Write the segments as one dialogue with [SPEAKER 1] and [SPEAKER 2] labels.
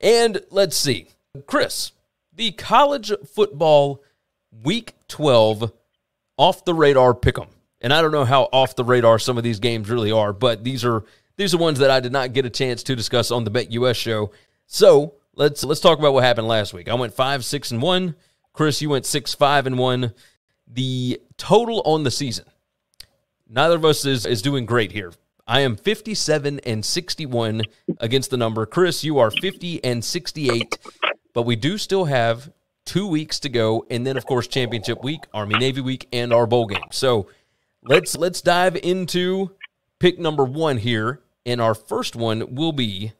[SPEAKER 1] And let's see. Chris, the college football week 12 off the radar pick 'em. And I don't know how off the radar some of these games really are, but these are these are ones that I did not get a chance to discuss on the BetUS show. So let's let's talk about what happened last week. I went five, six, and one. Chris, you went six, five, and one. The total on the season. Neither of us is is doing great here. I am 57 and 61 against the number. Chris, you are 50 and 68, but we do still have two weeks to go, and then of course championship week, Army Navy week, and our bowl game. So let's let's dive into pick number one here, and our first one will be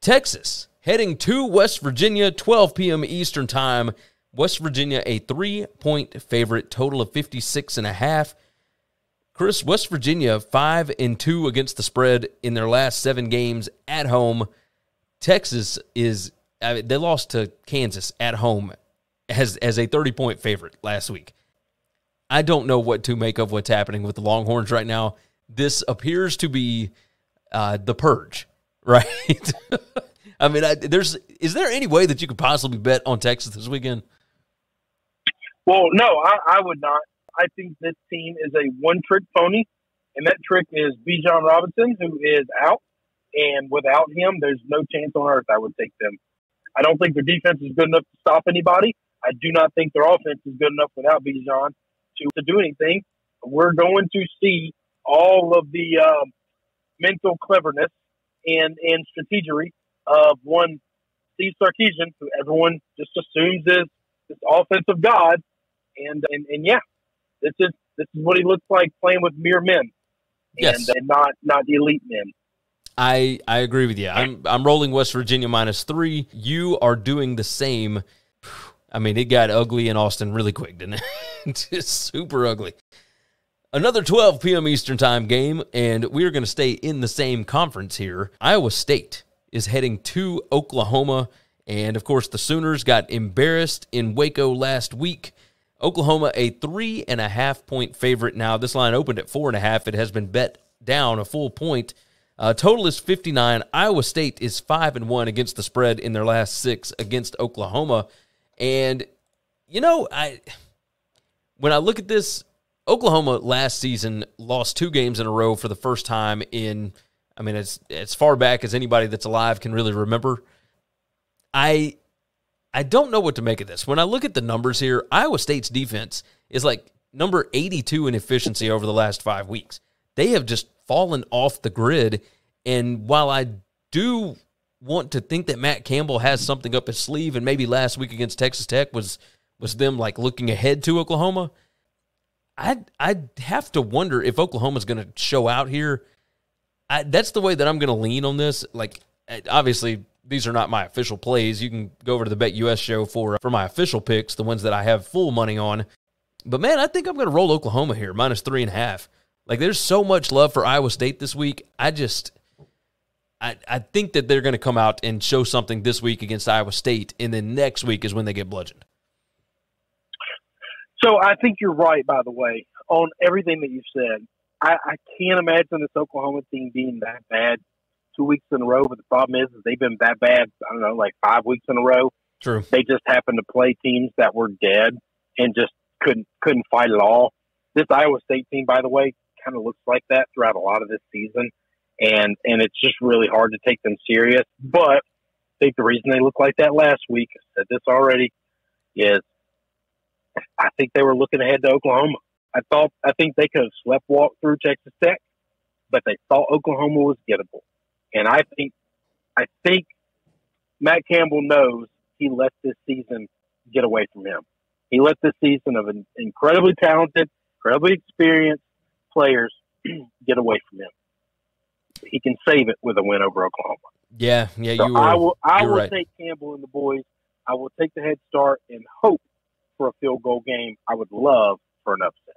[SPEAKER 1] Texas heading to West Virginia, 12 p.m. Eastern time. West Virginia a three point favorite, total of 56 and a half. Chris, West Virginia five and two against the spread in their last seven games at home. Texas is I mean, they lost to Kansas at home as as a 30 point favorite last week. I don't know what to make of what's happening with the Longhorns right now. This appears to be uh, the purge, right? I mean, I, there's is there any way that you could possibly bet on Texas this weekend?
[SPEAKER 2] Well, no, I, I would not. I think this team is a one trick pony, and that trick is Bijan Robinson, who is out. And without him, there's no chance on earth I would take them. I don't think their defense is good enough to stop anybody. I do not think their offense is good enough without Bijan to, to do anything. We're going to see all of the uh, mental cleverness and, and strategery of one Steve Sarkisian, who everyone just assumes is this offensive god. And, and, and yeah, this is this is what he looks like playing with mere men,
[SPEAKER 1] yes.
[SPEAKER 2] and, and not not elite men.
[SPEAKER 1] I I agree with you. I'm I'm rolling West Virginia minus three. You are doing the same. I mean, it got ugly in Austin really quick, didn't it? Just super ugly. Another 12 p.m. Eastern Time game, and we're going to stay in the same conference here. Iowa State is heading to Oklahoma, and of course, the Sooners got embarrassed in Waco last week. Oklahoma, a three and a half point favorite now. This line opened at four and a half. It has been bet down a full point. Uh, total is 59. Iowa State is 5 and 1 against the spread in their last 6 against Oklahoma. And you know, I when I look at this Oklahoma last season lost two games in a row for the first time in I mean as as far back as anybody that's alive can really remember. I I don't know what to make of this. When I look at the numbers here, Iowa State's defense is like number 82 in efficiency over the last 5 weeks. They have just fallen off the grid. And while I do want to think that Matt Campbell has something up his sleeve, and maybe last week against Texas Tech was was them like looking ahead to Oklahoma, I'd I'd have to wonder if Oklahoma's going to show out here. I, that's the way that I'm going to lean on this. Like, eh, obviously, these are not my official plays. You can go over to the BetUS show for for my official picks, the ones that I have full money on. But man, I think I'm going to roll Oklahoma here, minus three and a half. Like there's so much love for Iowa State this week. I just I, I think that they're going to come out and show something this week against Iowa State, and then next week is when they get bludgeoned.
[SPEAKER 2] So I think you're right, by the way, on everything that you said. I, I can't imagine this Oklahoma team being that bad two weeks in a row, but the problem is, is they've been that bad, I don't know, like five weeks in a row.
[SPEAKER 1] True.
[SPEAKER 2] They just happened to play teams that were dead and just couldn't couldn't fight at all. This Iowa State team, by the way, kind of looks like that throughout a lot of this season, and and it's just really hard to take them serious. But I think the reason they look like that last week, I said this already, is I think they were looking ahead to Oklahoma. I thought I think they could have slept walked through Texas Tech, but they thought Oklahoma was gettable, and I think I think Matt Campbell knows he let this season get away from him. He let this season of an incredibly talented, incredibly experienced, players get away from him. He can save it with a win over Oklahoma.
[SPEAKER 1] Yeah, yeah,
[SPEAKER 2] so
[SPEAKER 1] you were,
[SPEAKER 2] I will. I will
[SPEAKER 1] right.
[SPEAKER 2] take Campbell and the boys. I will take the head start and hope for a field goal game. I would love for an upset.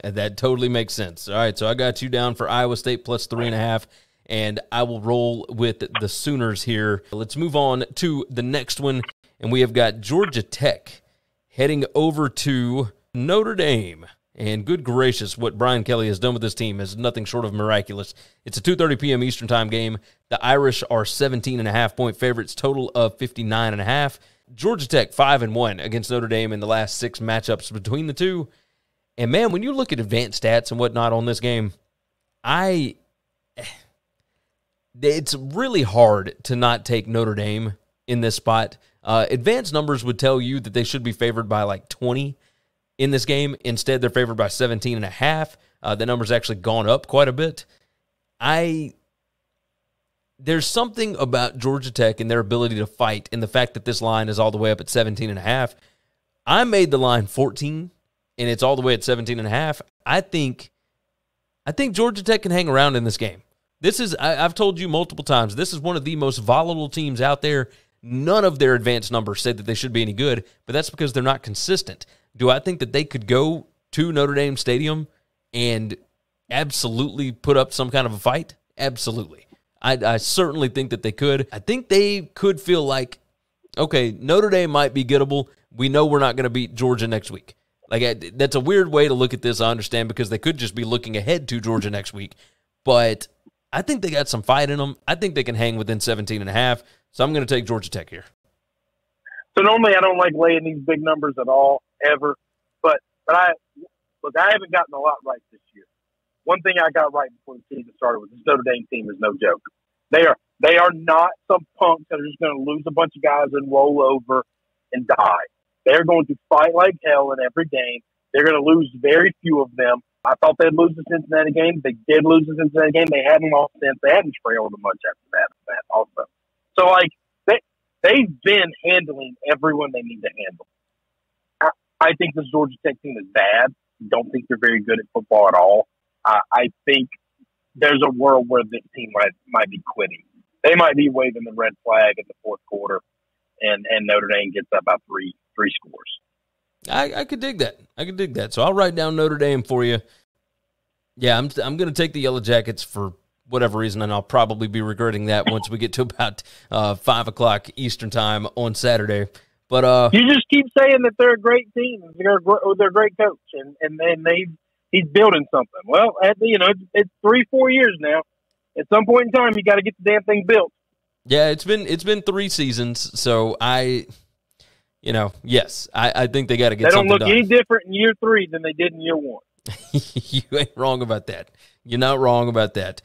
[SPEAKER 1] And that totally makes sense. All right, so I got you down for Iowa State plus three and a half, and I will roll with the Sooners here. Let's move on to the next one, and we have got Georgia Tech heading over to Notre Dame. And good gracious, what Brian Kelly has done with this team is nothing short of miraculous. It's a 2:30 p.m. Eastern Time game. The Irish are 17 and a half point favorites, total of 59 and a half. Georgia Tech 5 and 1 against Notre Dame in the last 6 matchups between the two. And man, when you look at advanced stats and whatnot on this game, I it's really hard to not take Notre Dame in this spot. Uh, advanced numbers would tell you that they should be favored by like 20 in this game. Instead, they're favored by 17 and a half. Uh, the number's actually gone up quite a bit. I there's something about Georgia Tech and their ability to fight and the fact that this line is all the way up at 17 and a half. I made the line 14 and it's all the way at 17 and a half. I think I think Georgia Tech can hang around in this game. This is I, have told you multiple times. This is one of the most volatile teams out there. None of their advanced numbers said that they should be any good, but that's because they're not consistent. Do I think that they could go to Notre Dame Stadium and absolutely put up some kind of a fight? Absolutely. I, I certainly think that they could. I think they could feel like, okay, Notre Dame might be gettable. We know we're not going to beat Georgia next week. Like that's a weird way to look at this. I understand because they could just be looking ahead to Georgia next week, but I think they got some fight in them. I think they can hang within 17 and a half. So I'm going to take Georgia Tech here.
[SPEAKER 2] So normally I don't like laying these big numbers at all ever, but but I look I haven't gotten a lot right this year. One thing I got right before the season started was this Notre Dame team is no joke. They are they are not some punks that are just going to lose a bunch of guys and roll over and die. They're going to fight like hell in every game. They're going to lose very few of them. I thought they'd lose the Cincinnati game. They did lose the Cincinnati game. They hadn't lost since. They hadn't trailed much after that. that also. So like they they've been handling everyone they need to handle. I, I think this Georgia Tech team is bad. Don't think they're very good at football at all. Uh, I think there's a world where this team might might be quitting. They might be waving the red flag in the fourth quarter, and and Notre Dame gets up by three three scores.
[SPEAKER 1] I, I could dig that. I could dig that. So I'll write down Notre Dame for you. Yeah, I'm I'm going to take the Yellow Jackets for whatever reason, and I'll probably be regretting that once we get to about uh, five o'clock Eastern time on Saturday. But uh,
[SPEAKER 2] you just keep saying that they're a great team. They're a, they're a great coach, and and then they he's building something. Well, at, the, you know, it's three four years now. At some point in time, you got to get the damn thing built.
[SPEAKER 1] Yeah, it's been it's been three seasons, so I you know, yes, I, I think they got to get.
[SPEAKER 2] They don't look
[SPEAKER 1] done.
[SPEAKER 2] any different in year three than they did in year one.
[SPEAKER 1] you ain't wrong about that. You're not wrong about that.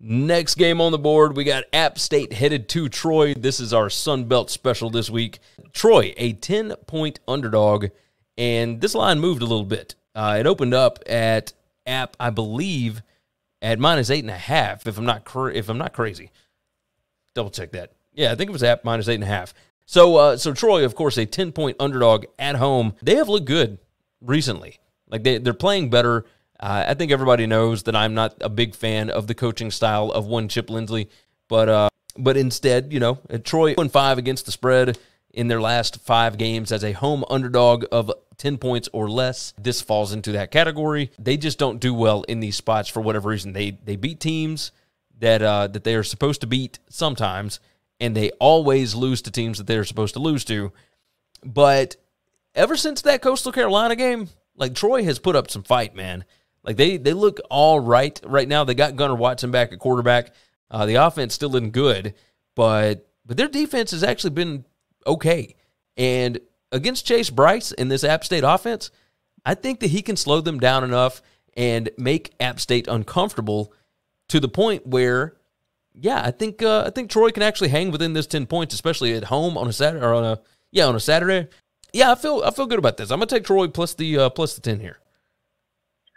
[SPEAKER 1] Next game on the board, we got App State headed to Troy. This is our Sun Belt special this week. Troy, a 10 point underdog, and this line moved a little bit. Uh, it opened up at App, I believe, at minus eight and a half. If I'm not cra- if I'm not crazy, double check that. Yeah, I think it was App minus eight and a half. So, uh, so Troy, of course, a ten point underdog at home. They have looked good recently. Like they they're playing better. Uh, I think everybody knows that I'm not a big fan of the coaching style of one Chip Lindsey, but uh, but instead, you know, Troy won five against the spread in their last five games as a home underdog of 10 points or less. This falls into that category. They just don't do well in these spots for whatever reason. They they beat teams that uh, that they are supposed to beat sometimes, and they always lose to teams that they're supposed to lose to. But ever since that Coastal Carolina game, like Troy has put up some fight, man. Like they they look all right right now. They got Gunnar Watson back at quarterback. Uh, the offense still isn't good, but but their defense has actually been okay. And against Chase Brice in this App State offense, I think that he can slow them down enough and make App State uncomfortable to the point where yeah, I think uh, I think Troy can actually hang within this ten points, especially at home on a Saturday or on a yeah on a Saturday. Yeah, I feel I feel good about this. I'm gonna take Troy plus the uh, plus the ten here.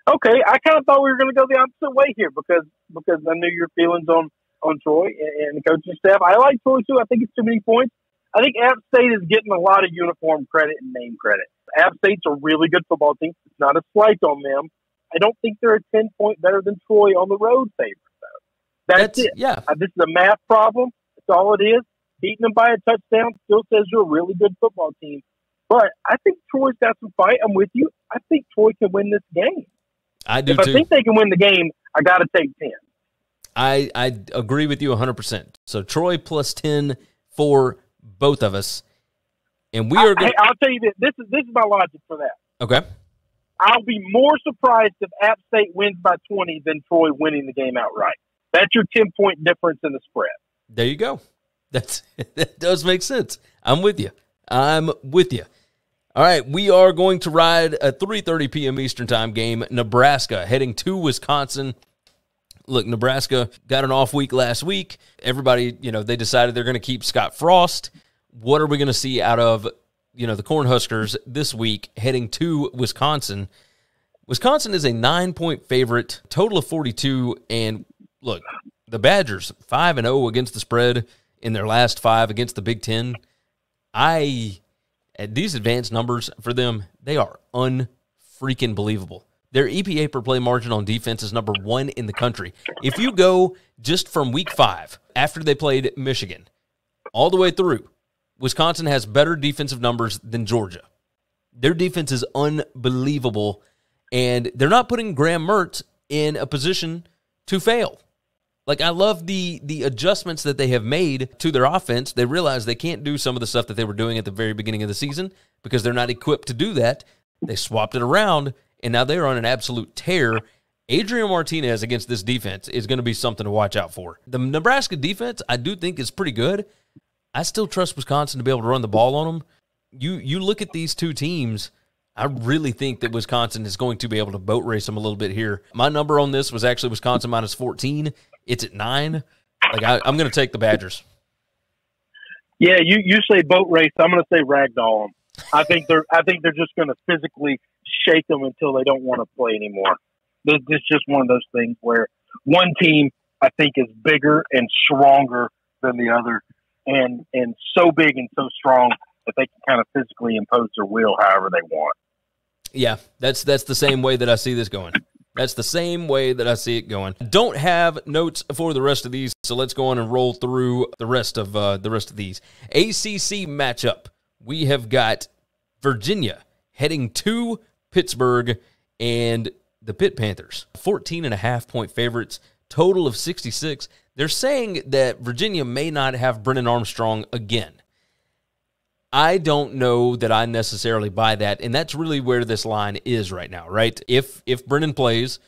[SPEAKER 2] Okay, I kind of thought we were going to go the opposite way here because because I knew your feelings on on Troy and the coaching staff. I like Troy too. I think it's too many points. I think App State is getting a lot of uniform credit and name credit. App State's a really good football team. It's not a slight on them. I don't think they're a ten point better than Troy on the road favorite. That's, That's it.
[SPEAKER 1] Yeah.
[SPEAKER 2] Uh, this is a math problem. That's all it is. Beating them by a touchdown still says you're a really good football team. But I think Troy's got some fight. I'm with you. I think Troy can win this game.
[SPEAKER 1] I do
[SPEAKER 2] if
[SPEAKER 1] too.
[SPEAKER 2] I think they can win the game, I got to take 10.
[SPEAKER 1] I, I agree with you 100%. So Troy plus 10 for both of us. And we are
[SPEAKER 2] going I'll tell you this. This is, this is my logic for that.
[SPEAKER 1] Okay.
[SPEAKER 2] I'll be more surprised if App State wins by 20 than Troy winning the game outright. That's your 10 point difference in the spread.
[SPEAKER 1] There you go. That's that does make sense. I'm with you. I'm with you. All right, we are going to ride a 3:30 p.m. Eastern Time game. Nebraska heading to Wisconsin. Look, Nebraska got an off week last week. Everybody, you know, they decided they're going to keep Scott Frost. What are we going to see out of, you know, the Cornhuskers this week heading to Wisconsin? Wisconsin is a 9-point favorite, total of 42 and look, the Badgers 5 and 0 against the spread in their last 5 against the Big 10. I at these advanced numbers for them, they are unfreaking believable. Their EPA per play margin on defense is number one in the country. If you go just from week five, after they played Michigan, all the way through, Wisconsin has better defensive numbers than Georgia. Their defense is unbelievable, and they're not putting Graham Mertz in a position to fail. Like I love the the adjustments that they have made to their offense. They realize they can't do some of the stuff that they were doing at the very beginning of the season because they're not equipped to do that. They swapped it around and now they're on an absolute tear. Adrian Martinez against this defense is going to be something to watch out for. The Nebraska defense, I do think is pretty good. I still trust Wisconsin to be able to run the ball on them. You you look at these two teams, I really think that Wisconsin is going to be able to boat race them a little bit here. My number on this was actually Wisconsin minus 14. It's at nine. Like I, am going to take the Badgers.
[SPEAKER 2] Yeah, you you say boat race. I'm going to say ragdoll them. I think they're I think they're just going to physically shake them until they don't want to play anymore. It's just one of those things where one team I think is bigger and stronger than the other, and and so big and so strong that they can kind of physically impose their will however they want.
[SPEAKER 1] Yeah, that's that's the same way that I see this going. That's the same way that I see it going. Don't have notes for the rest of these, so let's go on and roll through the rest of uh, the rest of these. ACC matchup. We have got Virginia heading to Pittsburgh and the Pitt Panthers. 14 and a half point favorites, total of 66. They're saying that Virginia may not have Brennan Armstrong again. I don't know that I necessarily buy that, and that's really where this line is right now, right? If if Brennan plays,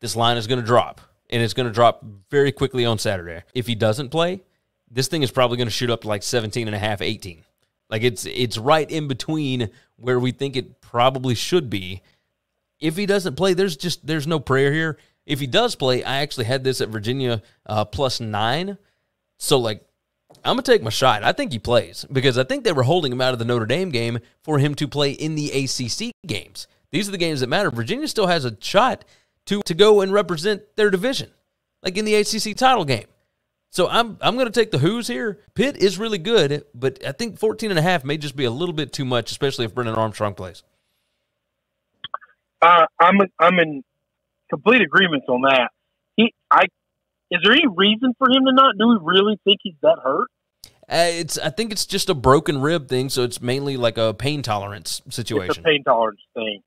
[SPEAKER 1] this line is going to drop, and it's going to drop very quickly on Saturday. If he doesn't play, this thing is probably going to shoot up to like 17 and a half, 18. Like it's it's right in between where we think it probably should be. If he doesn't play, there's just there's no prayer here. If he does play, I actually had this at Virginia uh, plus nine. So like I'm gonna take my shot. I think he plays because I think they were holding him out of the Notre Dame game for him to play in the ACC games. These are the games that matter. Virginia still has a shot to to go and represent their division, like in the ACC title game. So I'm I'm going to take the Hoos here. Pitt is really good, but I think 14 and a half may just be a little bit too much, especially if Brennan Armstrong plays.
[SPEAKER 2] Uh, I'm I'm in complete agreement on that. He I is there any reason for him to not? Do we really think he's that hurt?
[SPEAKER 1] Uh, it's. I think it's just a broken rib thing, so it's mainly like a pain tolerance situation.
[SPEAKER 2] Pain tolerance thing.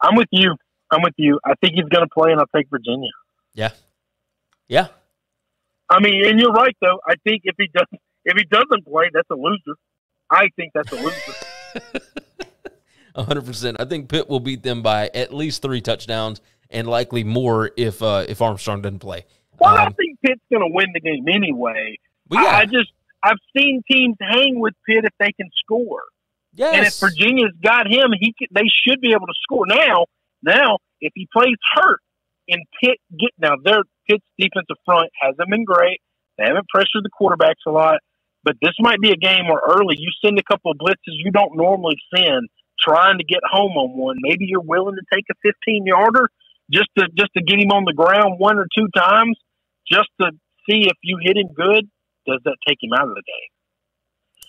[SPEAKER 2] I'm with you. I'm with you. I think he's going to play, and I'll take Virginia.
[SPEAKER 1] Yeah, yeah.
[SPEAKER 2] I mean, and you're right though. I think if he doesn't, if he doesn't play, that's a loser. I think that's a loser.
[SPEAKER 1] hundred percent. I think Pitt will beat them by at least three touchdowns and likely more if uh, if Armstrong doesn't play.
[SPEAKER 2] Well, um, I think Pitt's going to win the game anyway. Yeah. I, I just I've seen teams hang with Pitt if they can score.
[SPEAKER 1] Yes.
[SPEAKER 2] And if Virginia's got him, he can, they should be able to score. Now, now if he plays hurt and Pitt get now their Pitt's defensive front hasn't been great. They haven't pressured the quarterbacks a lot. But this might be a game where early you send a couple of blitzes you don't normally send, trying to get home on one. Maybe you're willing to take a 15 yarder just to just to get him on the ground one or two times, just to see if you hit him good. Does that take him out of the game?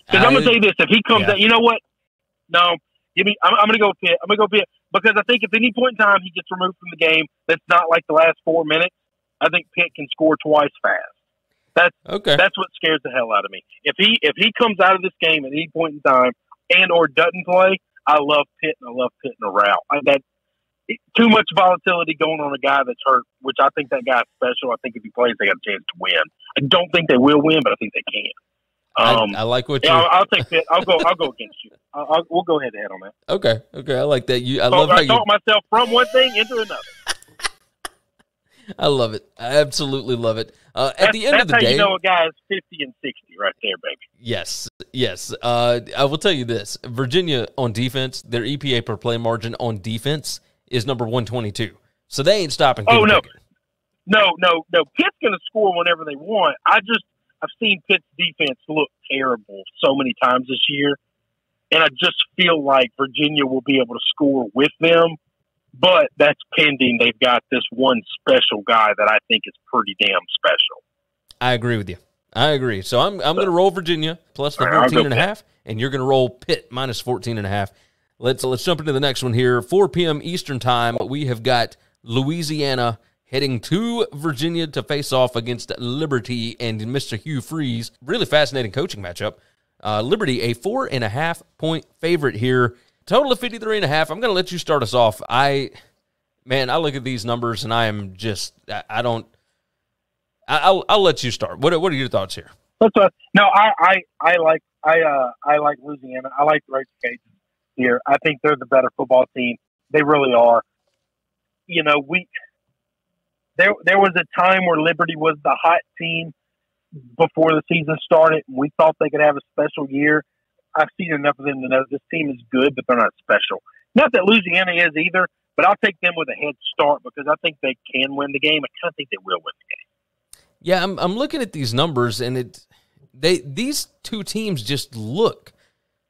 [SPEAKER 2] Because I'm gonna say this: if he comes yeah. out, you know what? No, give me. I'm, I'm gonna go Pitt. I'm gonna go Pitt because I think if any point in time he gets removed from the game, that's not like the last four minutes. I think Pitt can score twice fast. That's okay. That's what scares the hell out of me. If he if he comes out of this game at any point in time and or doesn't play, I love Pitt and I love Pitt in a rout. I, that too much volatility going on a guy that's hurt, which I think that guy's special. I think if he plays, they got a chance to win. I don't think they will win, but I think they can.
[SPEAKER 1] Um, I, I, like what
[SPEAKER 2] yeah, I'll, I'll, take Pitt. I'll go. I'll go against you. I'll, I'll, we'll go ahead and head on that.
[SPEAKER 1] Okay, okay, I like that. You, I
[SPEAKER 2] So
[SPEAKER 1] love how
[SPEAKER 2] I
[SPEAKER 1] you.
[SPEAKER 2] talk myself from one thing into another.
[SPEAKER 1] I love it. I absolutely love it. Uh, at
[SPEAKER 2] That's,
[SPEAKER 1] the end of the
[SPEAKER 2] how
[SPEAKER 1] day,
[SPEAKER 2] you know a guy is fifty and sixty right there, baby.
[SPEAKER 1] Yes, yes. Uh, I will tell you this: Virginia on defense, their EPA per play margin on defense is number one twenty two. So they ain't stopping.
[SPEAKER 2] Oh, no.
[SPEAKER 1] Pickett.
[SPEAKER 2] No, no, no. Pitt's going to score whenever they want. I just I've seen Pitt's defense look terrible so many times this year, and I just feel like Virginia will be able to score with them. But that's pending. They've got this one special guy that I think is pretty damn special.
[SPEAKER 1] I agree with you. I agree. So I'm I'm going to roll Virginia plus the
[SPEAKER 2] All right, I'll
[SPEAKER 1] 14
[SPEAKER 2] go
[SPEAKER 1] and a half, and you're going to roll Pitt minus 14 and a half. Let's let's jump into the next one here. 4 p.m. Eastern time. We have got Louisiana heading to Virginia to face off against Liberty and Mr. Hugh Freeze. Really fascinating coaching matchup. Uh, Liberty a four and a half point favorite here. Total of 53 and a half. I'm going to let you start us off. I man, I look at these numbers and I am just I, I don't. I, I'll I'll let you start. What what are your thoughts here?
[SPEAKER 2] A, no, I, I, I like, I, uh, I like Louisiana. I like the Ragin' Cajuns here. I think they're the better football team. They really are. You know, we, there, there was a time where Liberty was the hot team before the season started. And we thought they could have a special year. I've seen enough of them to know this team is good, but they're not special. Not that Louisiana is either, but I'll take them with a head start because I think they can win the game. I kind of think they will win the game.
[SPEAKER 1] Yeah, I'm I'm looking at these numbers and it they these two teams just look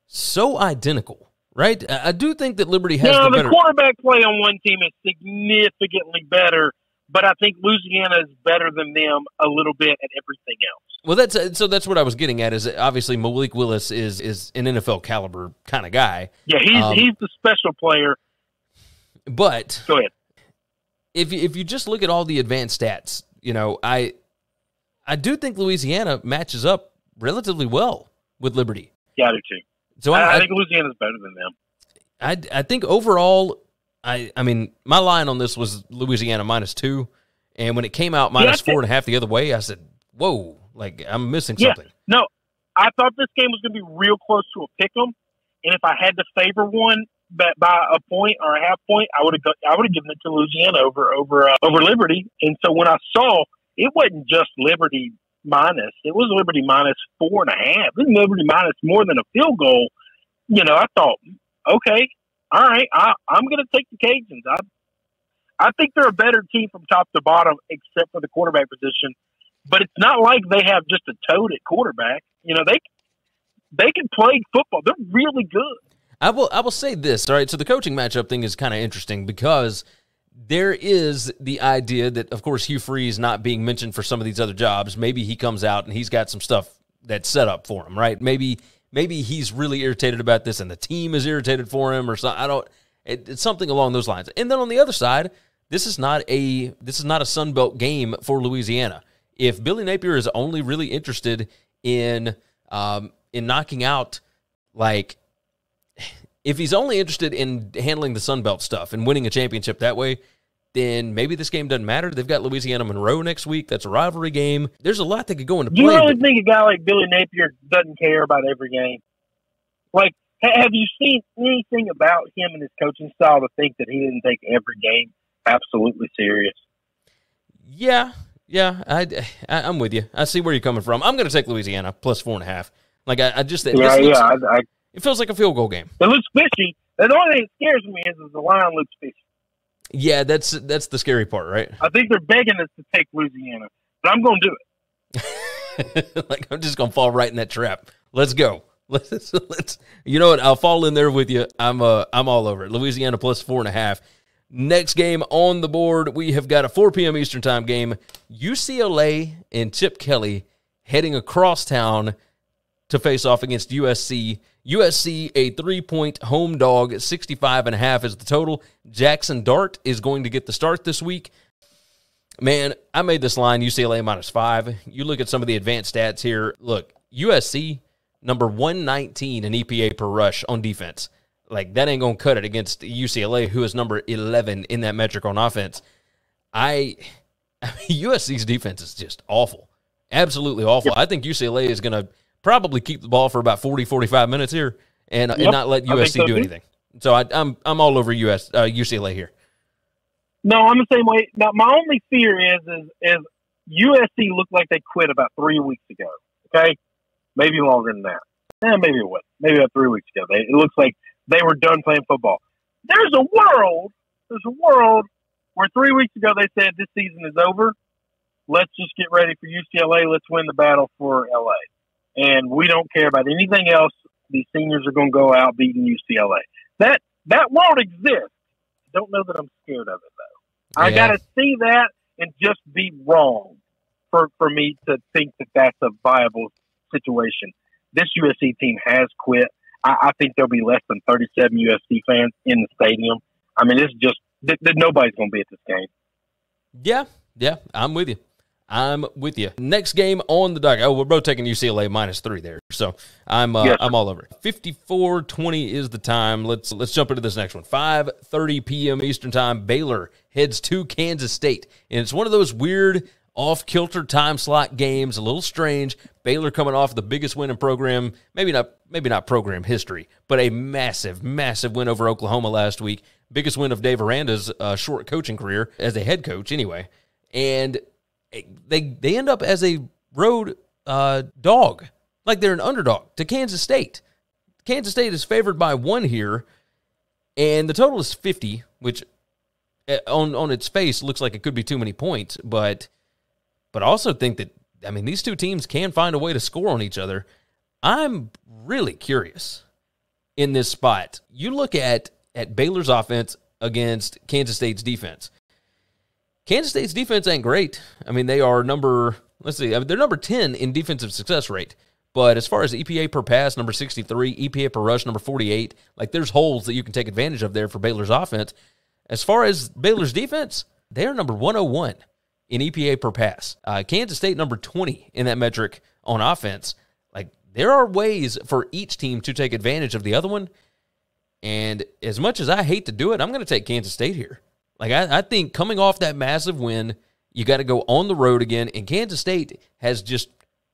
[SPEAKER 1] so identical, right? I, do think that Liberty has
[SPEAKER 2] no,
[SPEAKER 1] the
[SPEAKER 2] the quarterback play on one team is significantly better, but I think Louisiana is better than them a little bit at everything else.
[SPEAKER 1] Well, that's uh, so that's what I was getting at. Is obviously Malik Willis is is an NFL caliber kind of guy,
[SPEAKER 2] Yeah, he's
[SPEAKER 1] Um,
[SPEAKER 2] he's the special player.
[SPEAKER 1] but
[SPEAKER 2] Go ahead.
[SPEAKER 1] if you, if you just look at all the advanced stats, you know, I I do think Louisiana matches up relatively well with Liberty.
[SPEAKER 2] Yeah, I do too.
[SPEAKER 1] So
[SPEAKER 2] I,
[SPEAKER 1] I,
[SPEAKER 2] I think Louisiana's better than them.
[SPEAKER 1] I I think overall, I I mean, my line on this was Louisiana minus two, and when it came out minus
[SPEAKER 2] think-
[SPEAKER 1] four and a half the other way, I said, "Whoa, like I'm missing
[SPEAKER 2] Yeah.
[SPEAKER 1] something."
[SPEAKER 2] No, I thought this game was going to be real close to a pick 'em, and if I had to favor one by, by a point or a half point, I would have I would have given it to Louisiana over over uh, over Liberty. And so when I saw it wasn't just Liberty minus, it was Liberty minus four and a half. It was Liberty minus more than a field goal. You know, I thought, okay, all right, I, I'm going to take the Cajuns. I I think they're a better team from top to bottom, except for the quarterback position. But it's not like they have just a toad at quarterback. You know, they they can play football. They're really good.
[SPEAKER 1] I will I will say this, all right. So the coaching matchup thing is kind of interesting because there is the idea that of course Hugh Freeze not being mentioned for some of these other jobs, maybe he comes out and he's got some stuff that's set up for him, right? Maybe maybe he's really irritated about this and the team is irritated for him or something. I don't it, it's something along those lines. And then on the other side, this is not a this is not a Sun Belt game for Louisiana. If Billy Napier is only really interested in um, in knocking out like if he's only interested in handling the Sun Belt stuff and winning a championship that way, then maybe this game doesn't matter. They've got Louisiana Monroe next week. That's a rivalry game. There's a lot that could go into
[SPEAKER 2] Do you
[SPEAKER 1] play.
[SPEAKER 2] really think a guy like Billy Napier doesn't care about every game? Like, ha- have you seen anything about him and his coaching style to think that he didn't take every game absolutely serious?
[SPEAKER 1] yeah, yeah, I, I, am with you. I see where you're coming from. I'm going to take Louisiana plus four and a half. Like I, I just,
[SPEAKER 2] Yeah, yeah. I, I,
[SPEAKER 1] it feels like a field goal game.
[SPEAKER 2] it looks fishy. The only thing that scares me is, is the line looks fishy.
[SPEAKER 1] Yeah, that's that's the scary part, right?
[SPEAKER 2] I think they're begging us to take Louisiana, but I'm going to do it.
[SPEAKER 1] like I'm just gonna fall right in that trap. Let's go. Let's let's. You know what? I'll fall in there with you. I'm uh I'm all over it. Louisiana plus four and a half. Next game on the board, we have got a 4 p.m. Eastern time game. UCLA and Chip Kelly heading across town to face off against USC. USC a three-point home dog, 65 and a half is the total. Jackson Dart is going to get the start this week. Man, I made this line UCLA minus five. You look at some of the advanced stats here. Look, USC number 119 in EPA per rush on defense. Like that ain't gonna cut it against UCLA, who is number 11 in that metric on offense. I, I mean, USC's defense is just awful, absolutely awful. I think UCLA is gonna probably keep the ball for about 40, 45 minutes here, and,
[SPEAKER 2] Yep,
[SPEAKER 1] and not let USC
[SPEAKER 2] so
[SPEAKER 1] do
[SPEAKER 2] too.
[SPEAKER 1] anything. So I, I'm I'm all over US uh, UCLA here.
[SPEAKER 2] No, I'm the same way. Now, my only fear is is is USC looked like they quit about three weeks ago. Okay, maybe longer than that. Eh, maybe it was. Maybe about three weeks ago. They, it looks like they were done playing football. There's a world. There's a world where three weeks ago they said this season is over. Let's just get ready for UCLA. Let's win the battle for LA, and we don't care about anything else. These seniors are going to go out beating UCLA. That that world exists. Don't know that I'm scared of it though. I got to see that and just be wrong for for me to think that that's a viable situation. This USC team has quit. I, I think there'll be less than 37 USC fans in the stadium. I mean, it's just that th- nobody's going to be at this game.
[SPEAKER 1] Yeah, yeah, I'm with you. I'm with you. Next game on the docket. Oh, we're both taking UCLA minus three there. So I'm uh,
[SPEAKER 2] Yes.
[SPEAKER 1] I'm all over. 54-20 is the time. Let's let's jump into this next one. 5:30 p.m. Eastern time. Baylor heads to Kansas State, and it's one of those weird off kilter time slot games. A little strange. Baylor coming off the biggest win in program, maybe not maybe not program history, but a massive massive win over Oklahoma last week. Biggest win of Dave Aranda's uh, short coaching career as a head coach, anyway. And they they end up as a road uh, dog, like they're an underdog to Kansas State. Kansas State is favored by one here, and the total is fifty, which uh, on on its face looks like it could be too many points, but but I also think that I mean these two teams can find a way to score on each other. I'm really curious in this spot. You look at at Baylor's offense against Kansas State's defense. Kansas State's defense ain't great. I mean, they are number let's see, they're number 10 in defensive success rate. But as far as EPA per pass, number 63, EPA per rush, number 48, like there's holes that you can take advantage of there for Baylor's offense. As far as Baylor's defense, they're number 101 in EPA per pass. Uh, Kansas State, number 20 in that metric on offense. Like there are ways for each team to take advantage of the other one. And as much as I hate to do it, I'm going to take Kansas State here. Like I, I think coming off that massive win, you got to go on the road again. And Kansas State has just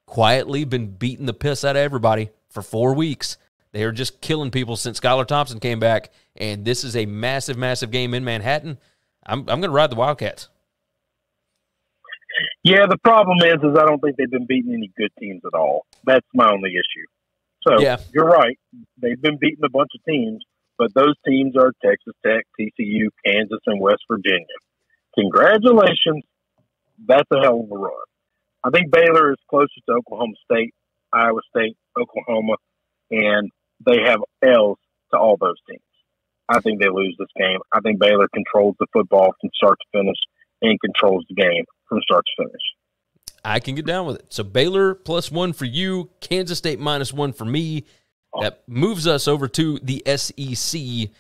[SPEAKER 1] quietly been beating the piss out of everybody for four weeks. They are just killing people since Skylar Thompson came back. And this is a massive, massive game in Manhattan. I'm, I'm going to ride the Wildcats.
[SPEAKER 2] Yeah, the problem is, is I don't think they've been beating any good teams at all. That's my only issue. So
[SPEAKER 1] Yeah.
[SPEAKER 2] you're right; they've been beating a bunch of teams, but those teams are Texas Tech, TCU, Kansas, and West Virginia. Congratulations, that's a hell of a run. I think Baylor is closer to Oklahoma State, Iowa State, Oklahoma, and they have L's to all those teams. I think they lose this game. I think Baylor controls the football from start to finish and controls the game from start to finish.
[SPEAKER 1] I can get down with it. So Baylor plus one for you, Kansas State minus one for me. That moves us over to the SEC.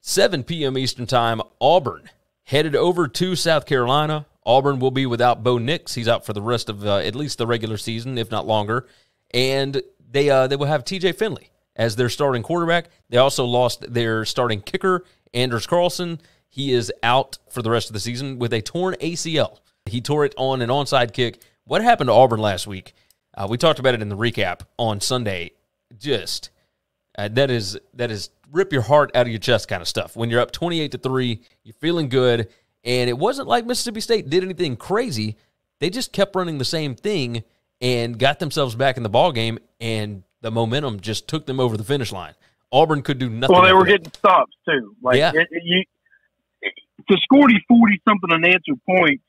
[SPEAKER 1] 7 p.m. Eastern Time. Auburn headed over to South Carolina. Auburn will be without Bo Nix. He's out for the rest of uh, at least the regular season, if not longer. And they uh, they will have T.J. Finley as their starting quarterback. They also lost their starting kicker, Anders Carlson. He is out for the rest of the season with a torn ACL. He tore it on an onside kick. What happened to Auburn last week? Uh, we talked about it in the recap on Sunday. Just uh, that is that is rip your heart out of your chest kind of stuff. When you're up 28 to 3, you're feeling good and it wasn't like Mississippi State did anything crazy. They just kept running the same thing and got themselves back in the ball game and the momentum just took them over the finish line. Auburn could do nothing.
[SPEAKER 2] Well, they were
[SPEAKER 1] that.
[SPEAKER 2] getting stops too. Like
[SPEAKER 1] Yeah.
[SPEAKER 2] it, it- you, to score forty something unanswered points,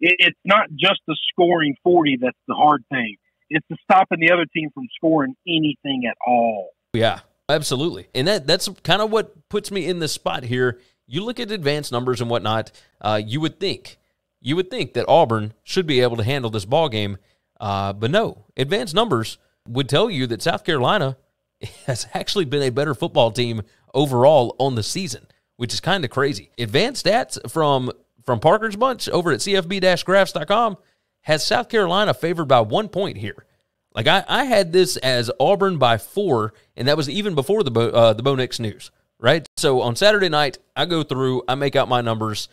[SPEAKER 2] it, it's not just the scoring forty that's the hard thing. It's the stopping the other team from scoring anything at all.
[SPEAKER 1] Yeah, absolutely. And that that's kind of what puts me in this spot here. You look at advanced numbers and whatnot. Uh, you would think, you would think that Auburn should be able to handle this ball game, uh, but no. Advanced numbers would tell you that South Carolina has actually been a better football team overall on the season, which is kind of crazy. Advanced stats from from Parker's bunch over at cfb-graphs.com has South Carolina favored by one point here. Like I, I had this as Auburn by four, and that was even before the Bo, uh, the Bo Nix news, right? So on Saturday night, I go through, I make out my numbers,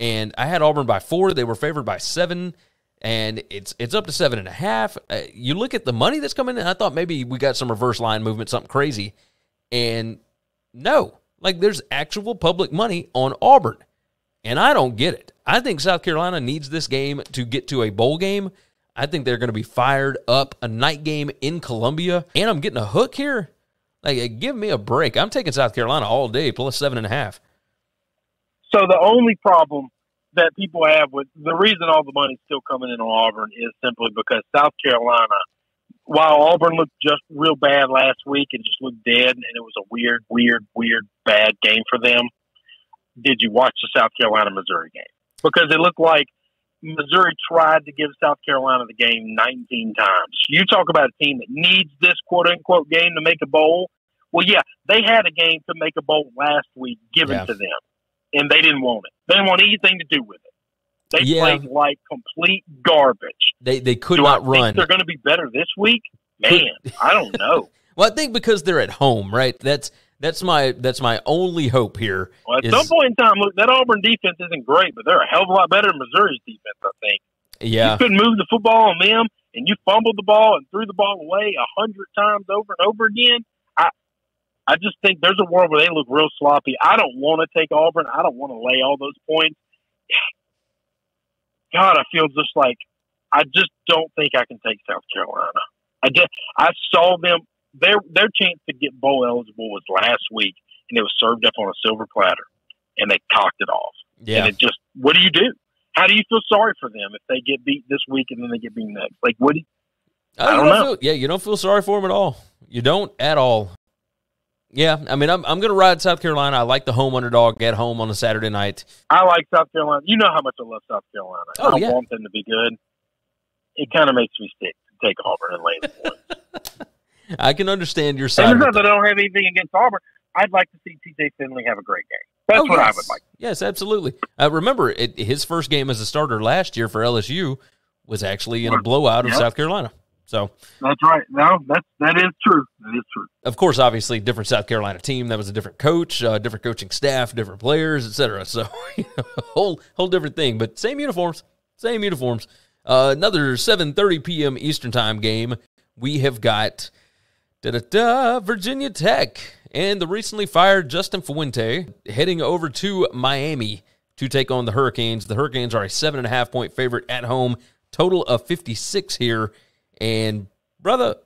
[SPEAKER 1] and I had Auburn by four. They were favored by seven. and it's it's up to seven and a half. Uh, you look at the money that's coming in. I thought maybe we got some reverse line movement, something crazy, and no, like there's actual public money on Auburn, and I don't get it. I think South Carolina needs this game to get to a bowl game. I think they're going to be fired up a night game in Columbia, and I'm getting a hook here. Like, give me a break. I'm taking South Carolina all day plus seven and a half.
[SPEAKER 2] So the only problem that people have with the reason all the money's still coming in on Auburn is simply because South Carolina, while Auburn looked just real bad last week and just looked dead, and it was a weird, weird, weird, bad game for them. Did you watch the South Carolina Missouri game? Because it looked like Missouri tried to give South Carolina the game 19 times. You talk about a team that needs this quote unquote game to make a bowl. Well, yeah, they had a game to make a bowl last week given yeah. to them, and they didn't want it. They didn't want anything to do with it. They yeah. played like complete garbage.
[SPEAKER 1] They they could do not
[SPEAKER 2] I
[SPEAKER 1] run.
[SPEAKER 2] they're going to be better this week, man. I don't know.
[SPEAKER 1] well, I think because they're at home, right? That's that's my that's my only hope here.
[SPEAKER 2] Well, at is, some point in time, look, that Auburn defense isn't great, but they're a hell of a lot better than Missouri's defense. I think.
[SPEAKER 1] Yeah,
[SPEAKER 2] you couldn't move the football on them, and you fumbled the ball and threw the ball away a hundred times over and over again. I, I just think there's a world where they look real sloppy. I don't want to take Auburn. I don't want to lay all those points. God, I feel just like I just don't think I can take South Carolina. I just I saw them their their chance to get bowl eligible was last week, and it was served up on a silver platter, and they cocked it off.
[SPEAKER 1] Yeah.
[SPEAKER 2] And it just, what do you do? How do you feel sorry for them if they get beat this week and then they get beat next? Like, what do you,
[SPEAKER 1] uh, I don't, don't know. Feel, yeah, you don't feel sorry for them at all. You don't at all. Yeah, I mean, I'm I'm going to ride South Carolina. I like the home underdog at home on a Saturday night.
[SPEAKER 2] I like South Carolina. You know how much I love South Carolina.
[SPEAKER 1] Oh,
[SPEAKER 2] I
[SPEAKER 1] yeah.
[SPEAKER 2] want them to be good. It kind of makes me sick to take Auburn and lay the
[SPEAKER 1] I can understand your side.
[SPEAKER 2] And it's not that I don't have anything against Auburn. I'd like to see T.J. Finley have a great game. That's
[SPEAKER 1] oh,
[SPEAKER 2] what
[SPEAKER 1] yes.
[SPEAKER 2] I would like.
[SPEAKER 1] Yes, absolutely. Uh, remember, it, his first game as a starter last year for LSU was actually in a blowout of. South Carolina. So
[SPEAKER 2] that's right. No, that's that is true. That is true.
[SPEAKER 1] Of course, obviously, different South Carolina team. That was a different coach, uh, different coaching staff, different players, etc. So you know, whole whole different thing. But same uniforms, same uniforms. Uh, another 7:30 p.m. Eastern time game. We have got Da da da! Virginia Tech and the recently fired Justin Fuente heading over to Miami to take on the Hurricanes. The Hurricanes are a seven and a half point favorite at home, total of 56 here. And brother,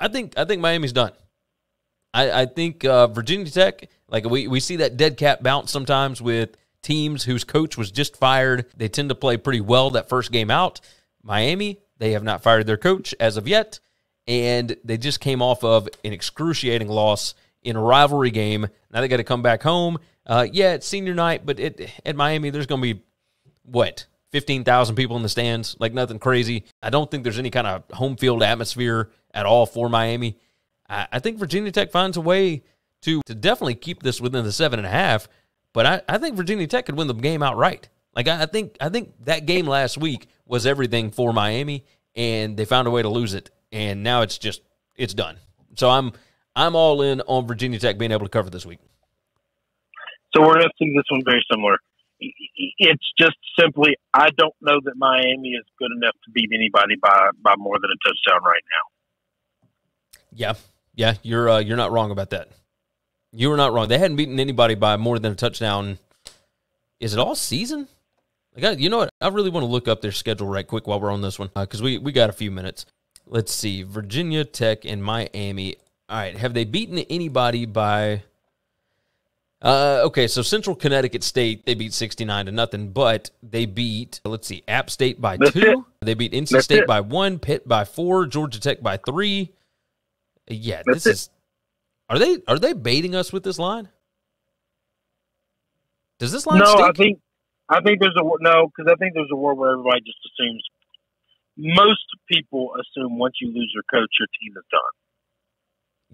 [SPEAKER 1] I think I think Miami's done. I, I think uh, Virginia Tech, like we, we see that dead cat bounce sometimes with teams whose coach was just fired. They tend to play pretty well that first game out. Miami, they have not fired their coach as of yet and they just came off of an excruciating loss in a rivalry game. Now they got to come back home. Uh, yeah, it's senior night, but it, at Miami, there's going to be what fifteen thousand people in the stands, like nothing crazy. I don't think there's any kind of home field atmosphere at all for Miami. I, I think Virginia Tech finds a way to to definitely keep this within the seven and a half. But I, I think Virginia Tech could win the game outright. Like I, I think I think that game last week was everything for Miami, and they found a way to lose it and now it's just it's done. So I'm I'm all in on Virginia Tech being able to cover this week.
[SPEAKER 2] So we're going to see this one very similar. It's just simply I don't know that Miami is good enough to beat anybody by by more than a touchdown right now.
[SPEAKER 1] Yeah, yeah, you're uh, you're not wrong about that. You were not wrong. They hadn't beaten anybody by more than a touchdown. Is it all season? I got you know what? I really want to look up their schedule right quick while we're on this one because uh, we we got a few minutes. Let's see. Virginia Tech and Miami. All right. Have they beaten anybody by. Uh, okay, so Central Connecticut State, they beat 69 to nothing, but they beat, let's see, App State by
[SPEAKER 2] That's
[SPEAKER 1] two.
[SPEAKER 2] It.
[SPEAKER 1] They beat NC
[SPEAKER 2] That's
[SPEAKER 1] State
[SPEAKER 2] it.
[SPEAKER 1] by one, Pitt by four, Georgia Tech by three. Yeah,
[SPEAKER 2] That's
[SPEAKER 1] this
[SPEAKER 2] it.
[SPEAKER 1] is. Are they are they baiting us with this line? Does this line
[SPEAKER 2] No,
[SPEAKER 1] stink?
[SPEAKER 2] I think I think there's a no because I think there's a world where everybody just assumes. Most people assume once you lose your coach, your team is done.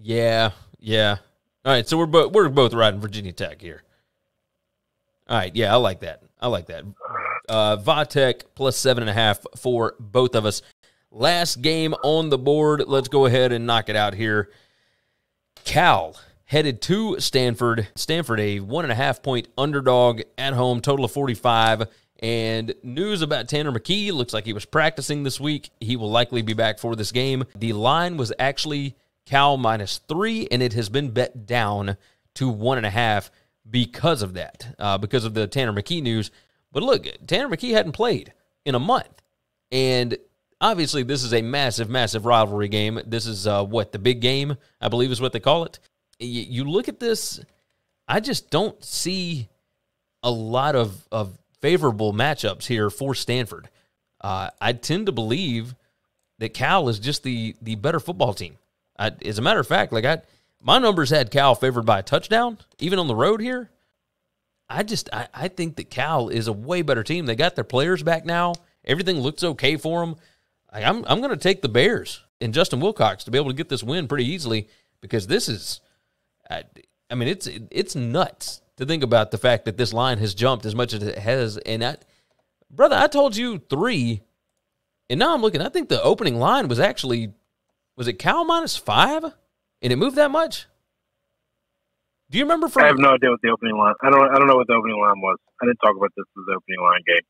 [SPEAKER 1] Yeah, yeah. All right, so we're both we're both riding Virginia Tech here. All right, yeah, I like that. I like that. Uh, Va Tech plus seven and a half for both of us. Last game on the board. Let's go ahead and knock it out here. Cal headed to Stanford. Stanford, a one and a half point underdog at home, total of 45. And news about Tanner McKee looks like he was practicing this week. He will likely be back for this game. The line was actually Cal minus three, and it has been bet down to one and a half because of that, uh, because of the Tanner McKee news. But look, Tanner McKee hadn't played in a month. And obviously, this is a massive, massive rivalry game. This is uh, what the big game, I believe, is what they call it. You, look at this, I just don't see a lot of, of favorable matchups here for Stanford. Uh, I tend to believe that Cal is just the the better football team. I, as a matter of fact, like I, my numbers had Cal favored by a touchdown, even on the road here. I just I, I think that Cal is a way better team. They got their players back now. Everything looks okay for them. I, I'm I'm going to take the Bears and Justin Wilcox to be able to get this win pretty easily because this is, I, I mean it's it's nuts to think about the fact that this line has jumped as much as it has. And I, brother, I told you three, and now I'm looking. I think the opening line was actually was it Cal minus five, and it moved that much. Do you remember from?
[SPEAKER 2] I have no idea what the opening line. I don't. I don't know what the opening line was. I didn't talk about this as the opening line game.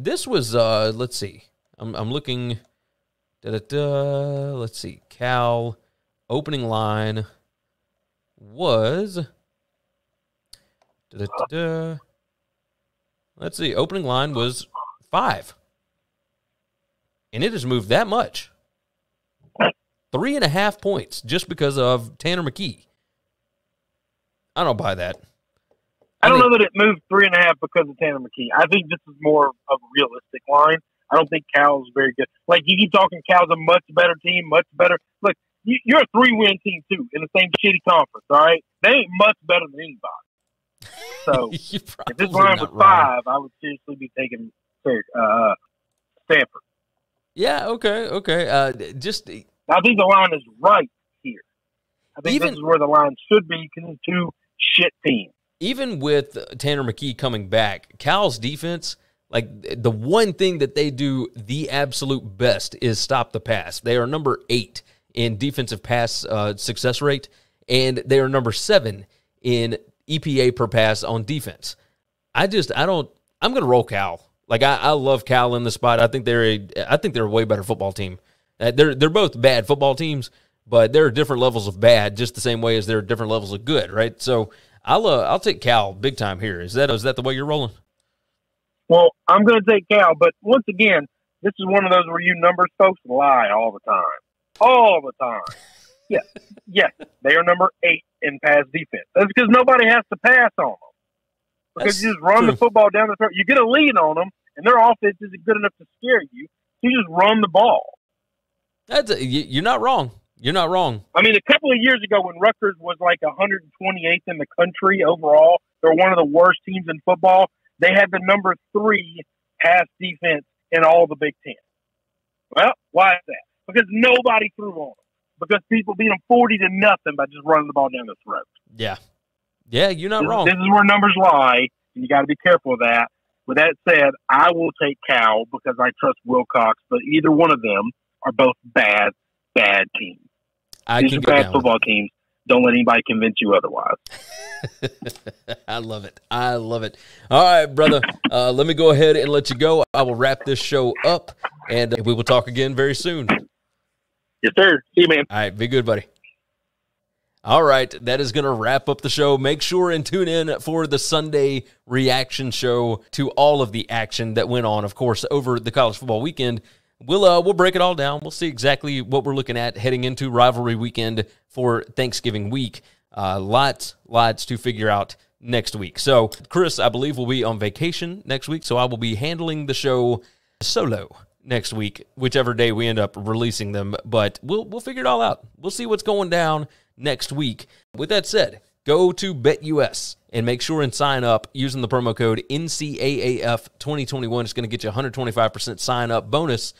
[SPEAKER 1] This was. uh Let's see. I'm. I'm looking. Da da da. Let's see. Cal opening line was. Da, da, da, Let's see. Opening line was five. And it has moved that much. Three and a half points just because of Tanner McKee. I don't buy that.
[SPEAKER 2] I, I don't think, know that it moved three and a half because of Tanner McKee. I think this is more of a realistic line. I don't think Cal's very good. Like you keep talking, Cal's a much better team, much better. Look, you're a three win team too in the same shitty conference. All right, they ain't much better than anybody. So if this line was five, I would seriously be taking uh, Stanford.
[SPEAKER 1] Yeah. Okay. Okay. Uh, just
[SPEAKER 2] I think the line is right here. I think even, this is where the line should be because it's two shit teams.
[SPEAKER 1] Even with Tanner McKee coming back, Cal's defense, like the one thing that they do the absolute best is stop the pass. They are number eight in defensive pass uh, success rate, and they are number seven in EPA per pass on defense. I just I don't I'm gonna roll Cal. Like I, I love Cal in the spot. I think they're a I think they're a way better football team. Uh, they're they're both bad football teams, but there are different levels of bad, just the same way as there are different levels of good, right? So I'll uh, I'll take Cal big time here. Is that is that the way you're rolling?
[SPEAKER 2] Well, I'm going to take Cal, but once again, this is one of those where you numbers folks lie all the time, all the time. Yeah, yes, they are number eight in pass defense. That's because nobody has to pass on them. Because That's you just run true. the football down the throat. You get a lead on them, and their offense isn't good enough to scare you. So you just run the ball.
[SPEAKER 1] That's a, you're not wrong. You're not wrong.
[SPEAKER 2] I mean, a couple of years ago when Rutgers was like 128th in the country overall, they're one of the worst teams in football. They had the number three pass defense in all the Big Ten. Well, why is that? Because nobody threw on them because people beat them 40 to nothing by just running the ball down the throat.
[SPEAKER 1] Yeah. Yeah, you're not
[SPEAKER 2] this,
[SPEAKER 1] wrong.
[SPEAKER 2] This is where numbers lie, and you got to be careful of that. With that said, I will take Cal because I trust Wilcox, but either one of them are both bad, bad teams.
[SPEAKER 1] I
[SPEAKER 2] These are bad football teams. Don't let anybody convince you otherwise.
[SPEAKER 1] I love it. I love it. All right, brother. Uh, let me go ahead and let you go. I will wrap this show up, and we will talk again very soon.
[SPEAKER 2] Yes, sir. See you, man.
[SPEAKER 1] All right. Be good, buddy. All right, that is going to wrap up the show. Make sure and tune in for the Sunday reaction show to all of the action that went on, of course, over the college football weekend. We'll uh, we'll break it all down. We'll see exactly what we're looking at heading into rivalry weekend for Thanksgiving week. Uh, lots, lots to figure out next week. So, Chris, I believe will be on vacation next week, so I will be handling the show solo next week, whichever day we end up releasing them. But we'll we'll figure it all out. We'll see what's going down next week. With that said, go to BetUS and make sure and sign up using the promo code NCAAF2021. It's going to get you 125% sign up bonus.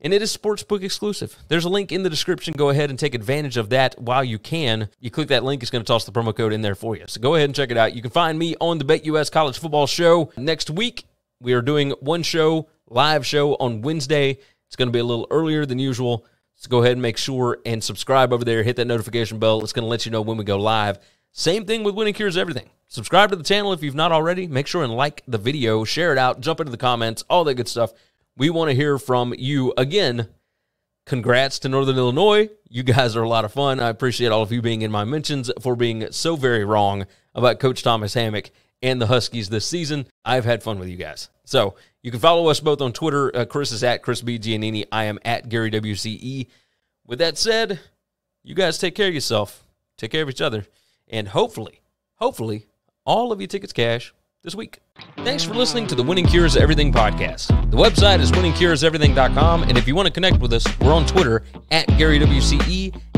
[SPEAKER 1] And it is Sportsbook exclusive. There's a link in the description. Go ahead and take advantage of that while you can. You click that link, it's going to toss the promo code in there for you. So go ahead and check it out. You can find me on the BetUS College Football Show next week. We are doing one show live show on Wednesday. It's going to be a little earlier than usual. So go ahead and make sure and subscribe over there. Hit that notification bell. It's going to let you know when we go live. Same thing with Winning Cures Everything. Subscribe to the channel if you've not already. Make sure and like the video, share it out, jump into the comments, all that good stuff. We want to hear from you again. Congrats to Northern Illinois. You guys are a lot of fun. I appreciate all of you being in my mentions for being so very wrong about Coach Thomas Hammock and the Huskies this season. I've had fun with you guys. So you can follow us both on Twitter. Uh, Chris is at Chris B. Giannini. I am at Gary WCE. With that said, you guys take care of yourself, take care of each other, and hopefully, hopefully, all of your tickets cash this week. Thanks for listening to the Winning Cures Everything podcast. The website is winningcureseverything.com, and if you want to connect with us, we're on Twitter at Gary WCE,